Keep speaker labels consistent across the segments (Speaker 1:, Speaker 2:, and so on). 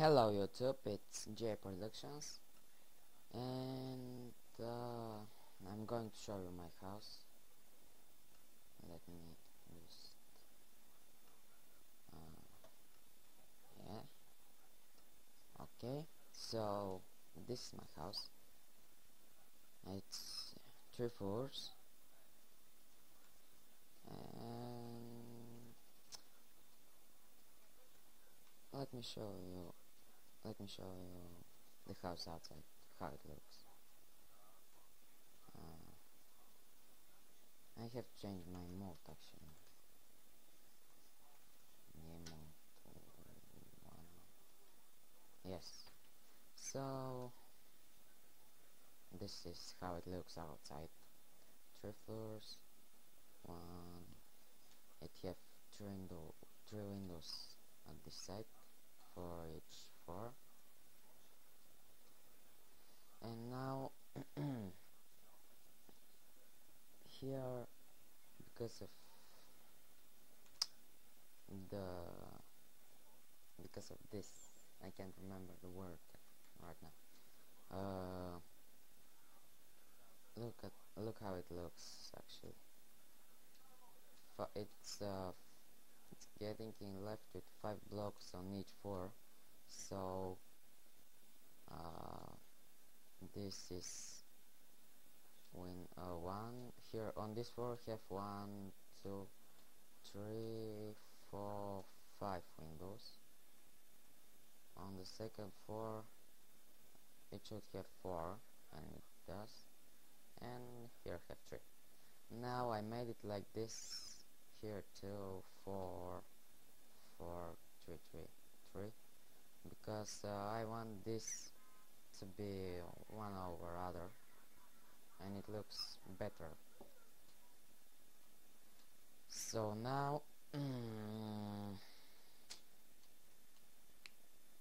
Speaker 1: Hello YouTube, it's J Productions. And uh, I'm going to show you my house. Let me just uh, yeah. Okay. So this is my house. It's three floors. And let me show you let me show you the house outside how it looks. Uh, I have changed my mode actually. Game mode yes. So this is how it looks outside. Three floors one. It have three window three windows at this side for each and now here because of the because of this I can't remember the word right now. Uh, look at look how it looks actually. F it's uh, it's getting in left with five blocks on each floor so uh, this is when uh, one here on this floor have one two three four five windows. On the second floor it should have four and it does. And here have three. Now I made it like this. Here two four four three three three because uh, I want this to be one over other and it looks better. So now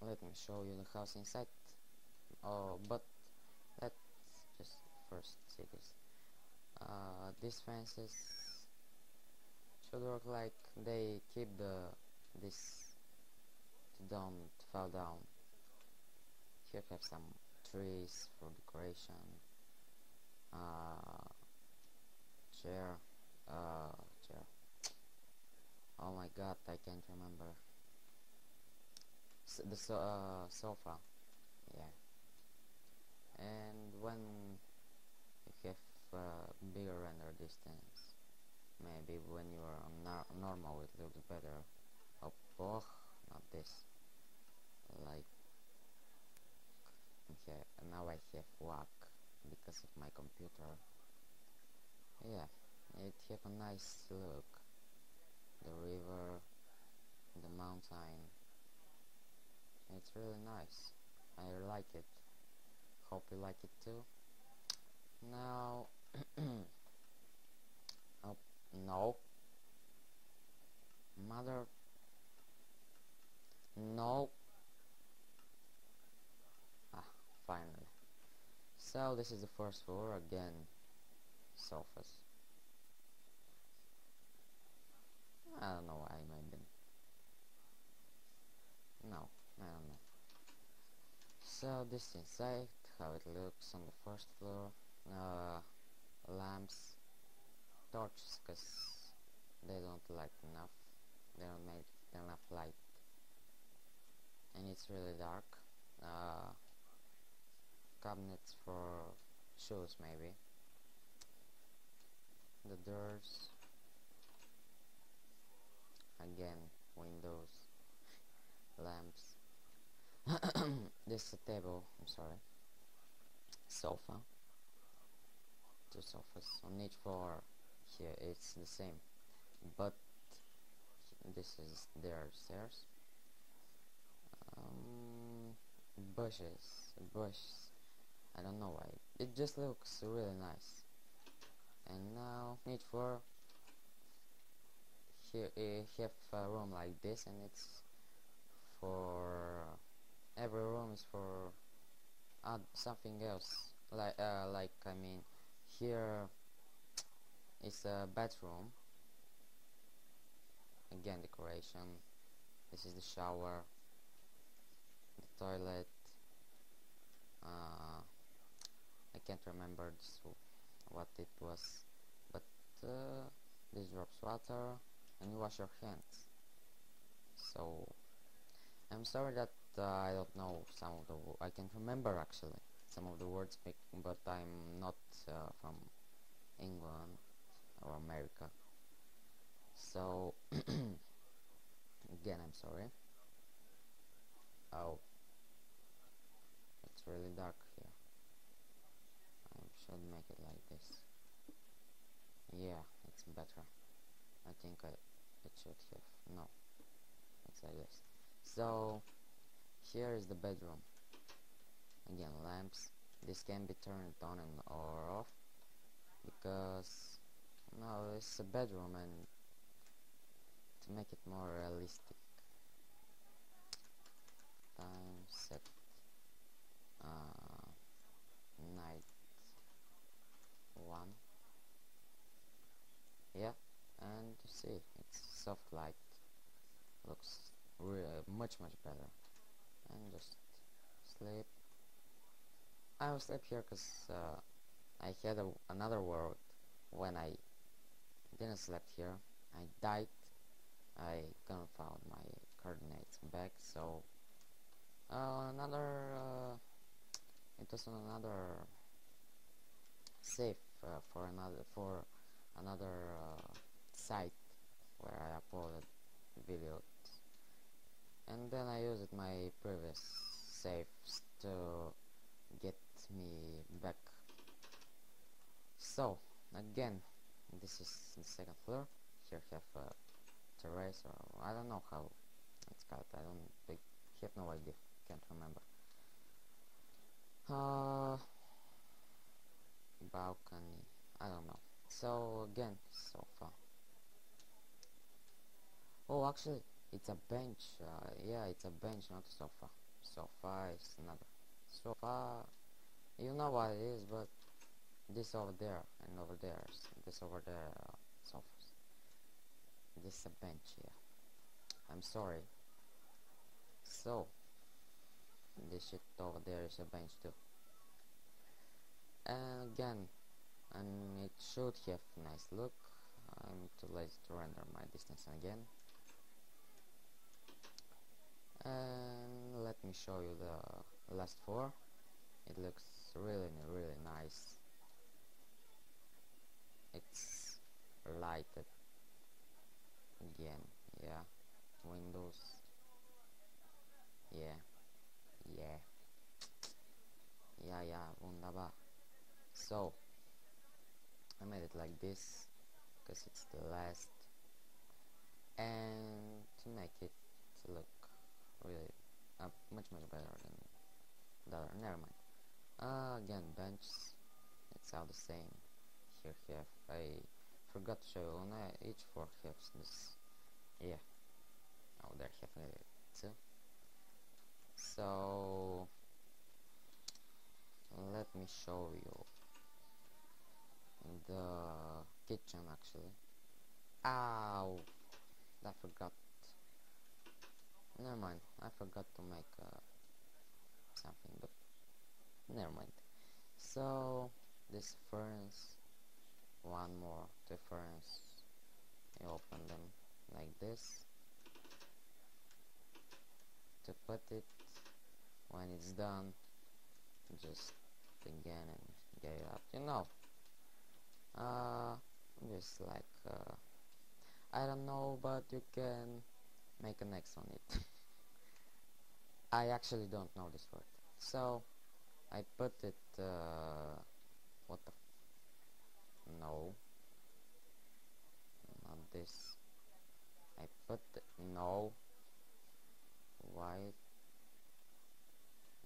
Speaker 1: let me show you the house inside. Oh but let's just first see this. Uh, these fences should work like they keep the this don't fall down. Here have some trees for decoration. Uh, chair uh, chair. Oh my god I can't remember. S the so uh, sofa. Yeah. And when you have uh, bigger render distance maybe when you are on normal it looks better. Oh, oh not this like okay now I have whack because of my computer. Yeah it have a nice look. The river the mountain. It's really nice. I like it. Hope you like it too. Now oh no mother no finally. So this is the first floor again sofas. I don't know why I made them. no I don't know. So this inside how it looks on the first floor. Uh, lamps torches because they don't light enough. They don't make enough light. And it's really dark. Uh, cabinets for shoes maybe. The doors. Again windows. Lamps. This is a table I'm sorry. Sofa. Two sofas. On each floor here it's the same. But this is their stairs um, bushes. Bush I don't know why. It just looks really nice. And now need for here you have a room like this and it's for every room is for add something else. Like uh, like I mean here is a bathroom. Again decoration. This is the shower. The toilet. Uh, I can't remember this, what it was but uh, this drops water and you wash your hands. So I'm sorry that uh, I don't know some of the I can remember actually some of the words but I'm not uh, from England or America. So again I'm sorry. Oh it's really dark should make it like this. Yeah it's better. I think I it should have. No it's like this. So here is the bedroom. Again lamps. This can be turned on and or off because no it's a bedroom and to make it more realistic time set uh, night one yeah and you see it's soft light looks really much much better. And just sleep. I will sleep here because uh, I had a, another world when I didn't sleep here. I died. I couldn't find my coordinates back so uh, another uh, it was another safe uh, for another for another uh, site where I uploaded videos. And then I used my previous saves to get me back. So again this is the second floor. Here have a terrace or I don't know how it's called I don't I have no idea. Can't remember. Uh, balcony. I don't know. So again sofa oh actually it's a bench uh, yeah it's a bench not a sofa. Sofa is another sofa you know what it is but this over there and over there this over there uh, sofas. This is a bench yeah. I'm sorry. So this shit over there is a bench too. And again and it should have nice look. I'm too lazy to render my distance again and let me show you the last four. It looks really really nice. It's lighted again yeah. Windows yeah yeah. Yeah yeah wunderbar. So I made it like this because it's the last. And to make it look really uh, much much better than the other. Never mind. Uh, again bench it's all the same. Here have I forgot to show you. On each four have this. Yeah. Oh there have it. Two. so let me show you the kitchen actually. Ow! I forgot never mind. I forgot to make uh, something but never mind. So this furnace one more furnace you open them like this. To put it when it's done just again and get it up. You know uh just like uh, I don't know but you can make an X on it. I actually don't know this word. So I put it uh, what the no. Not this. I put no. White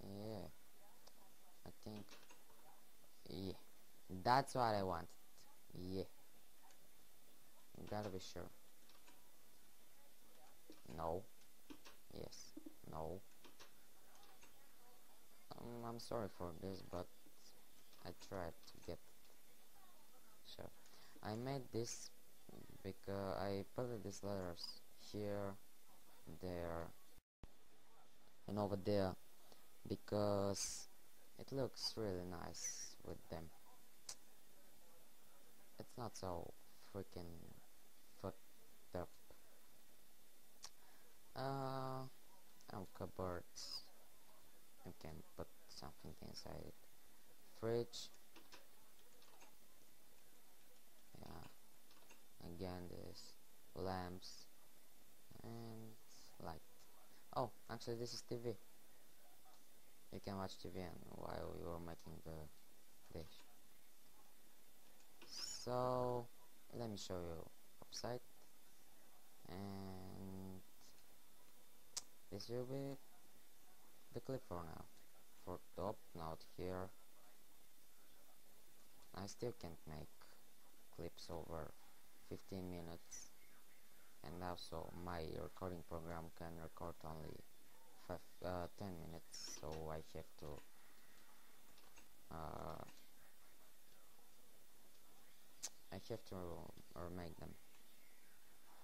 Speaker 1: yeah. I think yeah. That's what I wanted. Yeah. Gotta be sure no. Yes. No. Um, I'm sorry for this but I tried to get sure. I made this because I put these letters here there and over there because it looks really nice with them. It's not so freaking fucked up uh cupboards you can put something inside. It fridge. Yeah. Again this lamps and light. Oh actually this is TV you can watch TV while you're making the dish. So let me show you upside. And this will be the clip for now. For top not here. I still can't make clips over 15 minutes. And also my recording program can record only five, uh, 10 minutes. So I have to uh, I have to remake them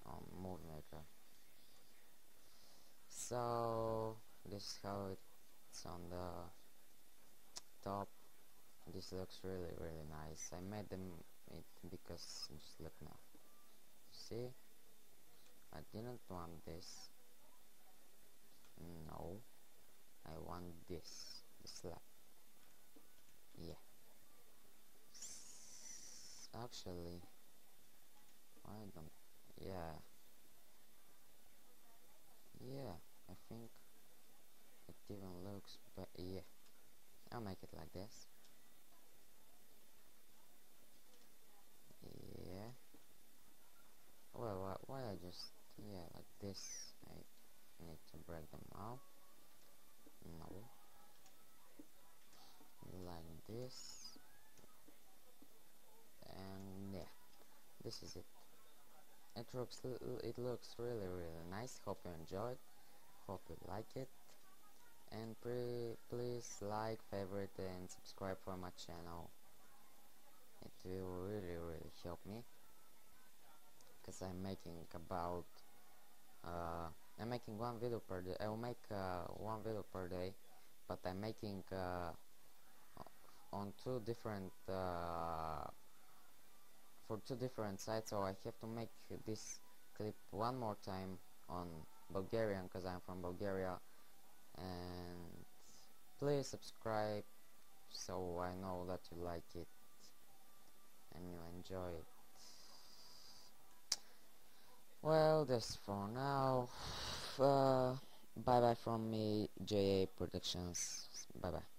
Speaker 1: on Movie Maker so this is how it's on the top. This looks really really nice. I made them it because just look now. See? I didn't want this. No. I want this. The slab. Yeah. S actually I don't yeah. Yeah I think it even looks but yeah I'll make it like this. Yeah. Well why, why I just yeah like this I need to break them out no. Like this. And yeah this is it. It looks it looks really really nice. Hope you enjoyed hope you like it. And please like favorite and subscribe for my channel. It will really really help me. Because I'm making about uh, I'm making one video per day. I will make uh, one video per day but I'm making uh, on two different uh, for two different sites. So I have to make this clip one more time on Bulgarian because I'm from Bulgaria. And please subscribe so I know that you like it and you enjoy it. Well that's for now uh, bye bye from me GA Productions. Bye bye